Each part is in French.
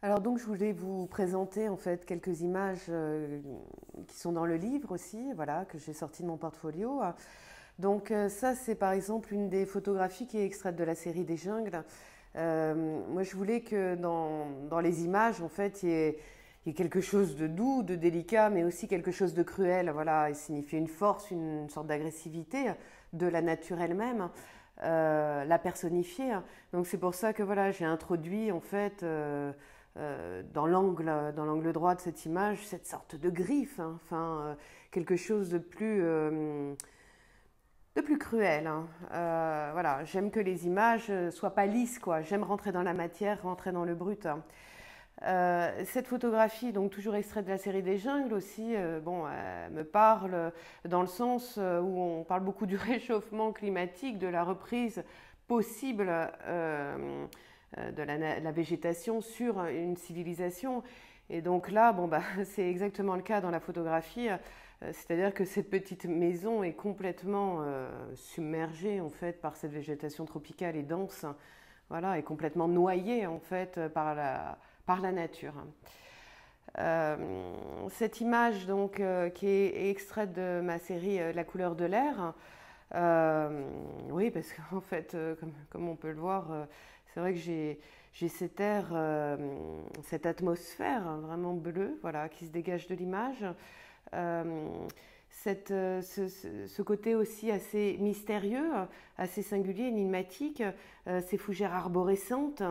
Alors donc je voulais vous présenter en fait quelques images euh, qui sont dans le livre aussi, voilà, que j'ai sorti de mon portfolio. Donc euh, ça c'est par exemple une des photographies qui est extraite de la série des jungles. Euh, moi je voulais que dans, dans, les images en fait il y, ait, quelque chose de doux, de délicat, mais aussi quelque chose de cruel. Voilà, il signifie une force, une sorte d'agressivité de la nature elle-même. la personnifier. Donc c'est pour ça que voilà, j'ai introduit en fait euh, dans l'angle droit de cette image cette sorte de griffe, hein. enfin euh, quelque chose de plus euh, de plus cruel. Hein. voilà, j'aime que les images soient pas lisses, quoi. J'aime rentrer dans la matière, rentrer dans le brut. Hein. cette photographie, donc toujours extraite de la série des jungles aussi, bon, me parle dans le sens où on parle beaucoup du réchauffement climatique, de la reprise possible de la, végétation sur une civilisation. Et donc là, bon, bah, c'est exactement le cas dans la photographie. Euh, c'est-à-dire que cette petite maison est complètement euh, submergée en fait par cette végétation tropicale et dense, voilà, est complètement noyée en fait par la, par la nature. cette image donc qui est extraite de ma série La couleur de l'air, oui parce qu'en fait comme, comme, on peut le voir c'est vrai que j'ai, cet air, euh, cette atmosphère vraiment bleue voilà, qui se dégage de l'image. Euh, euh, ce, côté aussi assez mystérieux, assez singulier, énigmatique, ces fougères arborescentes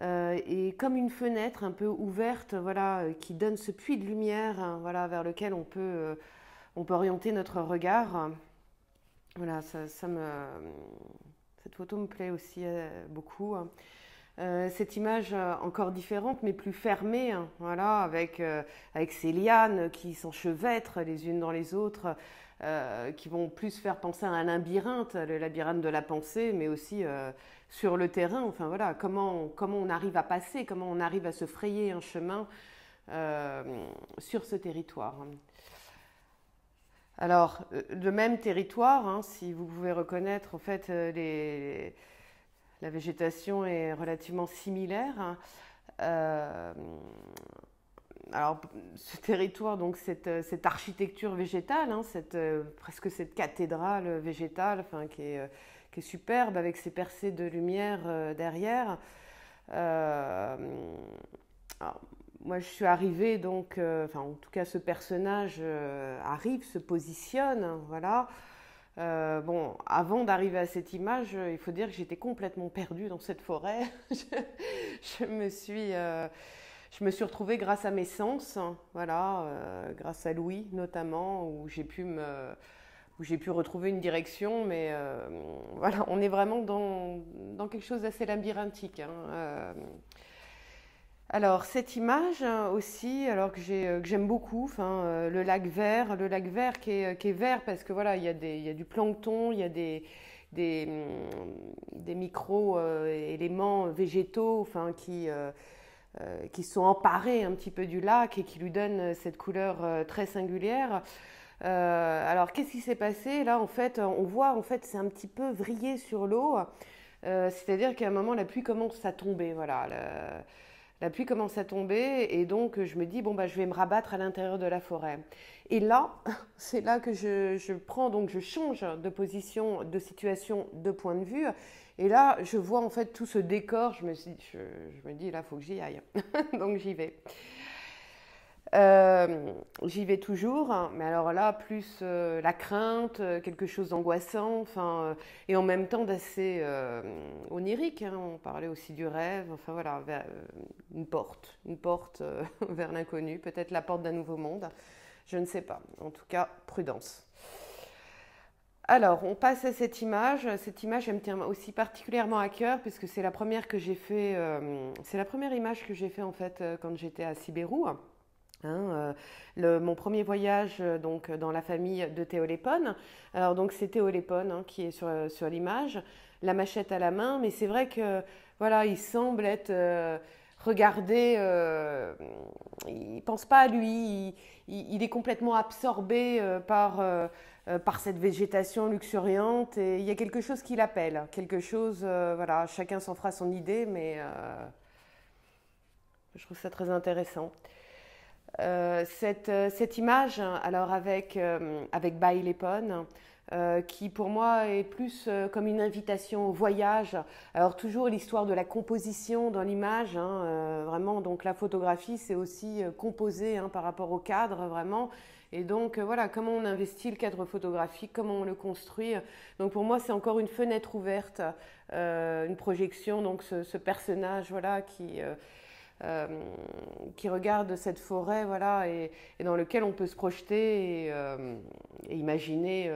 et comme une fenêtre un peu ouverte, voilà, qui donne ce puits de lumière, hein, voilà, vers lequel on peut, on peut orienter notre regard. Voilà, ça me, cette photo me plaît aussi euh, beaucoup. Hein. Euh, cette image euh, encore différente, mais plus fermée, hein, voilà, avec, ces lianes qui s'enchevêtrent les unes dans les autres, qui vont plus faire penser à un labyrinthe, le labyrinthe de la pensée, mais aussi sur le terrain. Enfin voilà, comment, comment on arrive à passer, comment on arrive à se frayer un chemin sur ce territoire. Alors, euh, le même territoire, hein, si vous pouvez reconnaître, en fait, euh, la végétation est relativement similaire. Hein. Euh, alors, ce territoire, donc cette, architecture végétale, hein, presque cette cathédrale végétale, qui est, superbe avec ses percées de lumière derrière moi, je suis arrivée, donc, euh, enfin, en tout cas, ce personnage euh, arrive, se positionne, hein, voilà. Euh, bon, avant d'arriver à cette image, il faut dire que j'étais complètement perdue dans cette forêt. je, me suis, je me suis retrouvée grâce à mes sens, hein, voilà, grâce à Louis notamment, où j'ai pu me, où j'ai pu retrouver une direction, mais voilà, on est vraiment dans, dans quelque chose d'assez labyrinthique. Hein, alors cette image hein, aussi, alors que j'aime beaucoup, euh, le lac vert, le lac vert qui est, est vert parce que voilà, il y, a du plancton, il y a des, des, mm, micro-éléments euh, végétaux qui, euh, qui sont emparés un petit peu du lac et qui lui donnent cette couleur très singulière. alors qu'est-ce qui s'est passé? Là en fait, on voit en fait c'est un petit peu vrillé sur l'eau, c'est-à-dire qu'à un moment la pluie commence à tomber, voilà la pluie commence à tomber et donc je me dis bon bah je vais me rabattre à l'intérieur de la forêt. Et là, c'est là que je, prends donc je change de position, de situation, de point de vue. Et là, je vois en fait tout ce décor. Je me, je, je me dis là, faut que j'y aille. donc j'y vais. Euh, j'y vais toujours, hein. mais alors là, plus euh, la crainte, euh, quelque chose d'angoissant, enfin, et en même temps d'assez onirique. Hein. on parlait aussi du rêve, enfin voilà, une porte, une porte vers l'inconnu, peut-être la porte d'un nouveau monde, je ne sais pas. En tout cas, prudence. Alors, on passe à cette image. Cette image, elle me tient aussi particulièrement à cœur puisque c'est la première que j'ai fait. c'est la première image que j'ai fait en fait quand j'étais à Sibérou. Hein, euh, mon premier voyage euh, donc dans la famille de Théolépone. Alors donc c'est Théolépone hein, qui est sur, sur l'image, la machette à la main, mais c'est vrai que voilà, il semble être euh, regardé, il pense pas à lui, il, est complètement absorbé par par cette végétation luxuriante et il y a quelque chose qui l'appelle, quelque chose, voilà, chacun s'en fera son idée, mais Je trouve ça très intéressant. Cette, cette, image, alors avec, avec Bailey Pon, euh, qui pour moi est plus euh, comme une invitation au voyage. Alors toujours l'histoire de la composition dans l'image, hein, euh, vraiment. Donc la photographie, c'est aussi composé hein, par rapport au cadre, vraiment. Et donc voilà, comment on investit le cadre photographique, comment on le construit. Donc pour moi, c'est encore une fenêtre ouverte, une projection. Donc ce, ce personnage, voilà, qui qui regarde cette forêt, voilà, et, dans lequel on peut se projeter et, et imaginer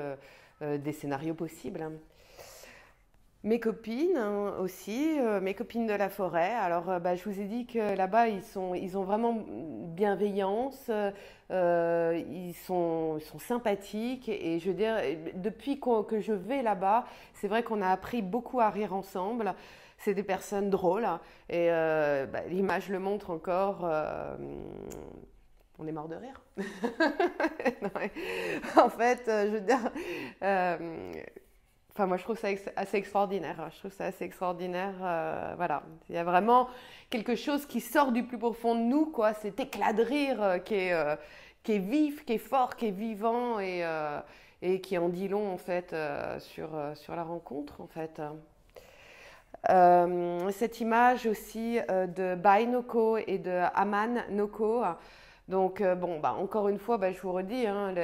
euh, des scénarios possibles. Mes copines hein, aussi, euh, mes copines de la forêt. Alors, euh, bah, je vous ai dit que là-bas, ils, sont, ils ont vraiment bienveillance, ils, sont, sont sympathiques. Et, je veux dire, depuis que je vais là-bas, c'est vrai qu'on a appris beaucoup à rire ensemble. C'est des personnes drôles. Et bah, l'image le montre encore on est mort de rire. en fait, euh, je veux dire, euh, enfin moi je trouve ça assez extraordinaire. Je trouve ça assez extraordinaire. Euh, voilà, il y a vraiment quelque chose qui sort du plus profond de nous, quoi. Cet éclat de rire qui est qui est vif, qui est fort, qui est vivant et et qui en dit long en fait sur sur la rencontre en fait. Cette image aussi de Bai Noko et de Aman Noko, donc, euh, bon, bah, encore une fois, bah, je vous redis, hein,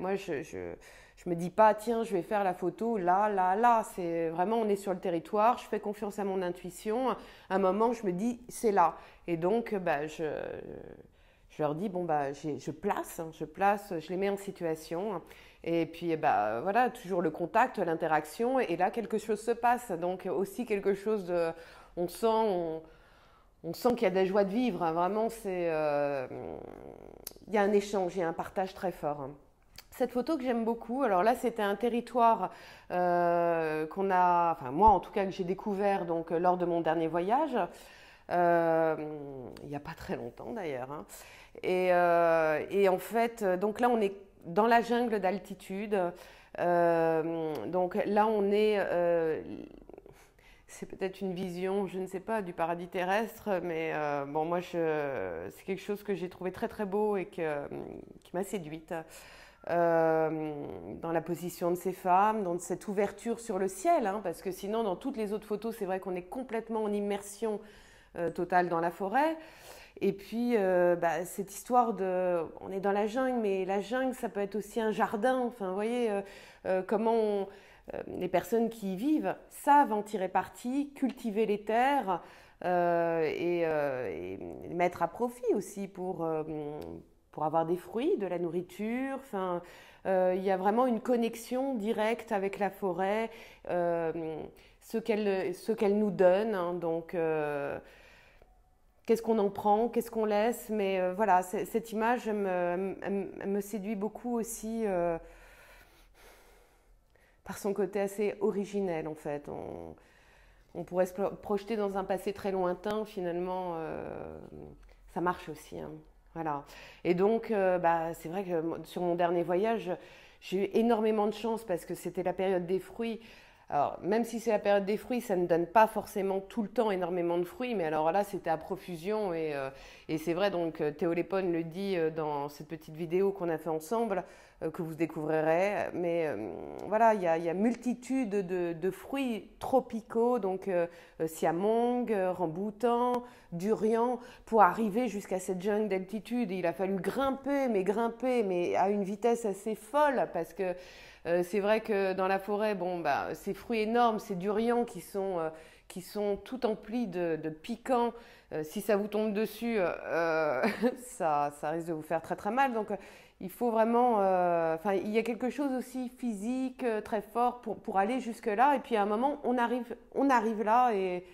moi, je, ne me dis pas, tiens, je vais faire la photo là, là, là. C'est vraiment, on est sur le territoire, je fais confiance à mon intuition. À un moment, je me dis, c'est là. Et donc, bah, je, leur dis, bon, bah, je place, hein, je place, je les mets en situation. Et puis, bah, voilà, toujours le contact, l'interaction. Et là, quelque chose se passe. Donc, aussi quelque chose de. On sent on sent qu'il y a des joies de vivre. Hein. Vraiment, c'est, euh, il y a un échange, il y a un partage très fort. Hein. Cette photo que j'aime beaucoup, alors là c'était un territoire euh, qu'on a, enfin moi en tout cas que j'ai découvert donc lors de mon dernier voyage, euh, il n'y a pas très longtemps d'ailleurs. Hein. Et, et, en fait, donc là on est dans la jungle d'altitude. donc là on est c'est peut-être une vision, je ne sais pas, du paradis terrestre, mais euh, bon, moi, c'est quelque chose que j'ai trouvé très très beau et qui m'a séduite. Euh, dans la position de ces femmes, dans cette ouverture sur le ciel, hein, parce que sinon, dans toutes les autres photos, c'est vrai qu'on est complètement en immersion euh, totale dans la forêt. Et puis, bah, cette histoire de. On est dans la jungle, mais la jungle, ça peut être aussi un jardin. Enfin, vous voyez, comment euh, les personnes qui y vivent savent en tirer parti, cultiver les terres euh, euh, et, mettre à profit aussi pour, pour avoir des fruits, de la nourriture. Enfin, il y a vraiment une connexion directe avec la forêt, ce qu'elle nous donne. Hein. donc, qu'est-ce qu'on en prend, qu'est-ce qu'on laisse. Mais voilà, cette image me, me, séduit beaucoup aussi par son côté assez originel en fait. On, pourrait se projeter dans un passé très lointain, finalement, euh, ça marche aussi. Hein. Voilà. Et donc, euh, bah, c'est vrai que sur mon dernier voyage, j'ai eu énormément de chance parce que c'était la période des fruits. Alors, même si c'est la période des fruits, ça ne donne pas forcément tout le temps énormément de fruits, mais alors là, c'était à profusion. Et, euh, c'est vrai, donc Théo Lépone le dit dans cette petite vidéo qu'on a fait ensemble. Euh, que vous découvrirez. Mais euh, voilà, il y a, multitude de, fruits tropicaux, donc euh, siamong, ramboutan, durian, pour arriver jusqu'à cette jungle d'altitude. Il a fallu grimper, mais grimper, mais à une vitesse assez folle, parce que c'est vrai que dans la forêt, bon, bah, ces fruits énormes, ces durians qui sont, qui sont tout emplis de, piquants, si ça vous tombe dessus, ça, ça risque de vous faire très très mal. Donc il faut vraiment. Euh, enfin, il y a quelque chose aussi physique euh, très fort pour, pour aller jusque-là. Et puis à un moment, on arrive, on arrive là et.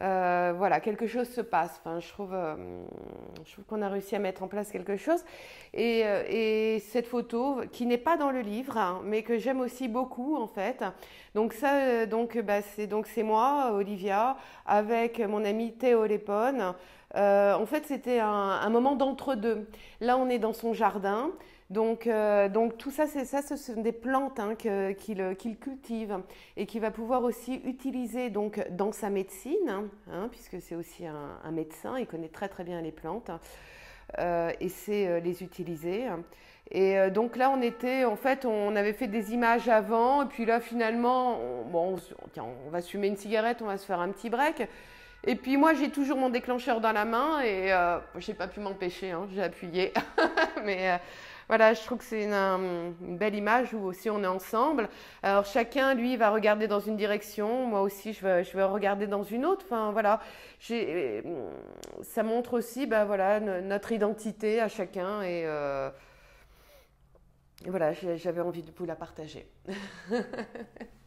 Euh, voilà, quelque chose se passe. Enfin, je trouve, je trouve qu'on a réussi à mettre en place quelque chose. Et, et cette photo, qui n'est pas dans le livre, hein, mais que j'aime aussi beaucoup en fait. Donc ça, donc bah, c'est donc c'est moi, Olivia, avec mon ami Théo Lépone. Euh, en fait, c'était un, moment d'entre-deux. Là, on est dans son jardin. Donc, euh, donc tout ça, c'est ça, ce sont des plantes hein, qu'il cultive et qu'il va pouvoir aussi utiliser donc dans sa médecine, hein, puisque c'est aussi un, médecin, il connaît très très bien les plantes euh, et sait euh, les utiliser. Et donc là, on était, en fait, on avait fait des images avant, et puis là, finalement, bon, tiens, on va fumer une cigarette, on va se faire un petit break. Et puis moi, j'ai toujours mon déclencheur dans la main et euh, j'ai pas pu m'empêcher, hein, j'ai appuyé. Mais voilà, je trouve que c'est une, belle image où aussi on est ensemble. Alors chacun, lui, va regarder dans une direction, moi aussi, je vais, regarder dans une autre. Enfin voilà, ça montre aussi, ben, voilà, notre identité à chacun et, euh, voilà, j'avais envie de vous la partager.